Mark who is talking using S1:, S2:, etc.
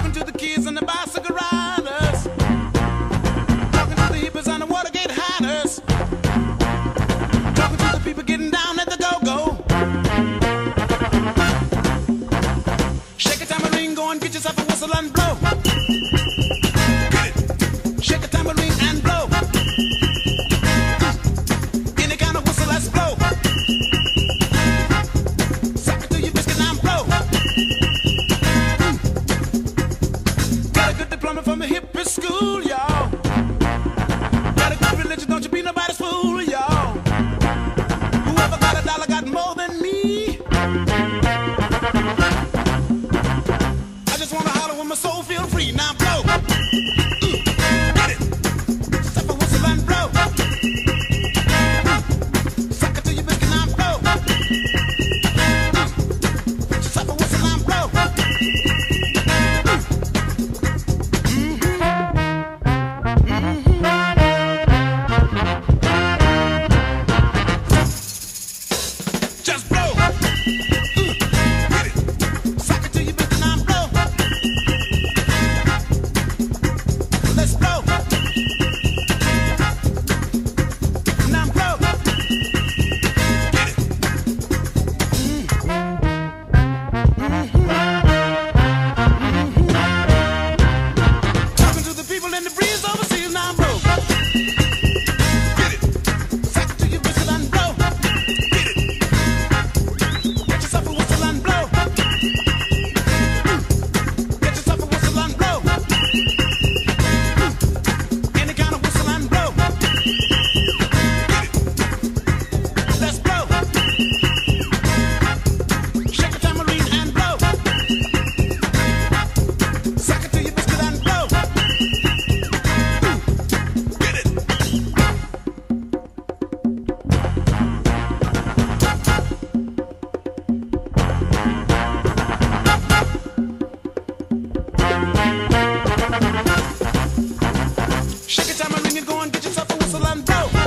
S1: Talking to the kids and the bicycle riders. Now blow. Get it. Whistle and blow. Suck it till you make it now blow. Whistle and blow. Mm-hmm. Mm-hmm. Just blow. and you go and get yourself a whistle and blow.